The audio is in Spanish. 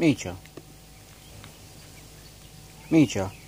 Micho. Micho.